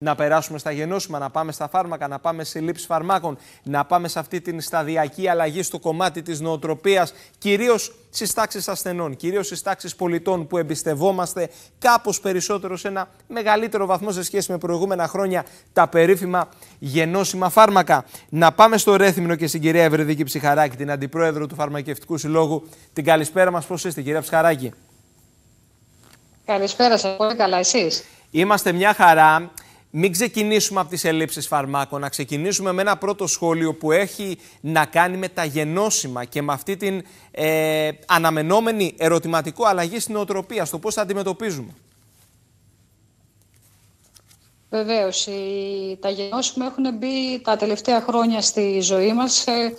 να περάσουμε στα γενώσιμα, να πάμε στα φάρμακα, να πάμε σε λήψη φαρμάκων, να πάμε σε αυτή την σταδιακή αλλαγή στο κομμάτι της νοοτροπίας, κυρίως στις τάξεις ασθενών, κυρίως στις τάξεις πολιτών που εμπιστευόμαστε κάπως περισσότερο σε ένα μεγαλύτερο βαθμό σε σχέση με προηγούμενα χρόνια τα περίφημα γενώσιμα φάρμακα. Να πάμε στο Ρέθυμνο και στην κυρία Ευρεδίκη Ψυχαράκη, την Αντιπρόεδρο του Φαρμακευτικού Συλλόγου. Την καλησπέρα μας, πώς είστε κυρία Ψυχαράκη; Καλησπέρα σας, πολύ καλά εσείς; Είμαστε μια χαρά μην ξεκινήσουμε από τις ελλείψεις φαρμάκων, να ξεκινήσουμε με ένα πρώτο σχόλιο που έχει να κάνει με τα γενώσιμα και με αυτή την ε, αναμενόμενη ερωτηματικό αλλαγή στην νοοτροπία, στο πώς θα αντιμετωπίζουμε. Βεβαίως, τα γενώσιμα έχουν μπει τα τελευταία χρόνια στη ζωή μας. Ε,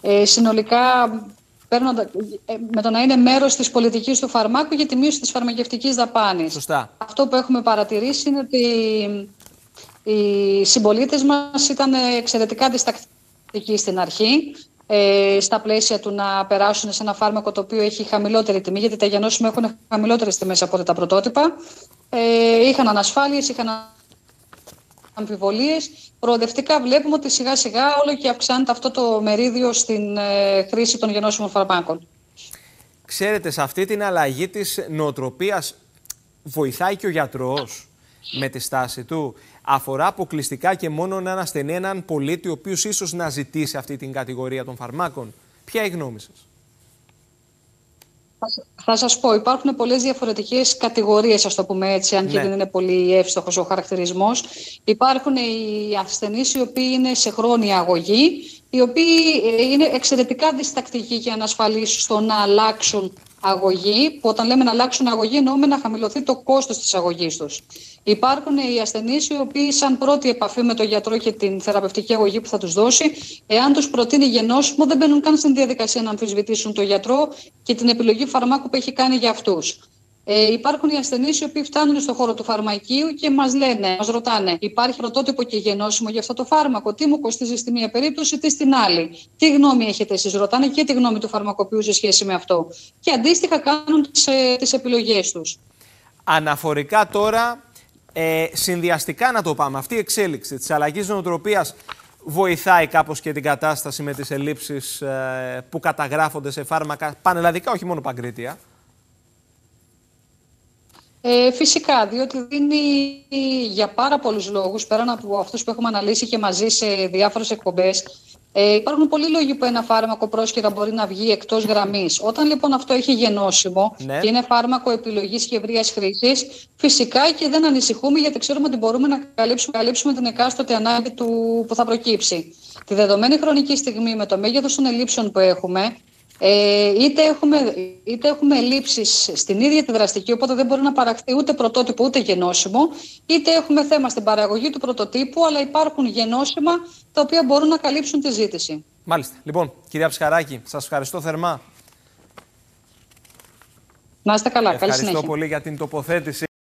ε, συνολικά με το να είναι μέρος της πολιτικής του φαρμάκου για τη μείωση της φαρμακευτικής δαπάνης. Σωστά. Αυτό που έχουμε παρατηρήσει είναι ότι οι συμπολίτες μας ήταν εξαιρετικά διστακτικοί στην αρχή ε, στα πλαίσια του να περάσουν σε ένα φάρμακο το οποίο έχει χαμηλότερη τιμή, γιατί τα γενώσιμα έχουν χαμηλότερες τιμές από τα πρωτότυπα. Ε, είχαν ανασφάλειες, είχαν αμφιβολίες. Προοδευτικά βλέπουμε ότι σιγά σιγά όλο και αυξάνεται αυτό το μερίδιο στην ε, χρήση των γενώσιμων φαρμάκων. Ξέρετε, σε αυτή την αλλαγή της νοοτροπίας βοηθάει και ο γιατρός με τη στάση του αφορά αποκλειστικά και μόνο έναν ασθενή, έναν πολίτη, ο οποίος ίσως να ζητήσει αυτή την κατηγορία των φαρμάκων. Ποια είναι η γνώμη σας; Θα σας πω, υπάρχουν πολλές διαφορετικές κατηγορίες, ας το πούμε έτσι, αν και ναι. δεν είναι πολύ εύστοχος ο χαρακτηρισμός. Υπάρχουν οι ασθενείς οι οποίοι είναι σε χρόνια αγωγή, οι οποίοι ε, είναι εξαιρετικά διστακτικοί και ανασφαλείς στο να αλλάξουν αγωγή, που όταν λέμε να αλλάξουν αγωγή εννοούμε να χαμηλωθεί το κόστος της αγωγής τους. Υπάρχουν οι ασθενείς οι οποίοι, σαν πρώτη επαφή με τον γιατρό και την θεραπευτική αγωγή που θα τους δώσει, εάν τους προτείνει γενώσιμο, δεν μπαίνουν καν στην διαδικασία να αμφισβητήσουν τον γιατρό και την επιλογή φαρμάκου που έχει κάνει για αυτούς. Ε, υπάρχουν οι ασθενείς οι οποίοι φτάνουν στον χώρο του φαρμακείου και μας λένε, μας ρωτάνε, υπάρχει πρωτότυπο και γενώσιμο για αυτό το φάρμακο; Τι μου κοστίζει στη μία περίπτωση, τι στην άλλη; Τι γνώμη έχετε εσείς, ρωτάνε και τη γνώμη του φαρμακοποιού σε σχέση με αυτό; Και αντίστοιχα κάνουν τις ε, επιλογές τους. Αναφορικά τώρα ε, συνδυαστικά να το πάμε, αυτή η εξέλιξη της αλλαγής νοοτροπίας βοηθάει κάπως και την κατάσταση με τις ελλείψεις ε, που καταγράφονται σε φάρμακα πανελλαδικά, όχι μόνο παγκρίτια. Ε, φυσικά, διότι δίνει για πάρα πολλούς λόγους, πέραν από αυτούς που έχουμε αναλύσει και μαζί σε διάφορες εκπομπές, ε, υπάρχουν πολλοί λόγοι που ένα φάρμακο πρόσχερα μπορεί να βγει εκτός γραμμής. Όταν λοιπόν αυτό έχει γενώσιμο ναι. και είναι φάρμακο επιλογής και ευρείας χρήσης, φυσικά και δεν ανησυχούμε γιατί ξέρουμε ότι μπορούμε να καλύψουμε, καλύψουμε την εκάστοτε ανάγκη του που θα προκύψει. Τη δεδομένη χρονική στιγμή, με το μέγεθος των ελλείψεων που έχουμε, ε, είτε, έχουμε, είτε έχουμε ελλείψεις στην ίδια τη δραστική, οπότε δεν μπορεί να παραχθεί ούτε πρωτότυπο ούτε γενώσιμο, είτε έχουμε θέμα στην παραγωγή του πρωτοτύπου, αλλά υπάρχουν γενώσιμα τα οποία μπορούν να καλύψουν τη ζήτηση. Μάλιστα. Λοιπόν, κυρία Ψυχαράκη, σας ευχαριστώ θερμά. Να είστε καλά. Ευχαριστώ πολύ για την τοποθέτηση.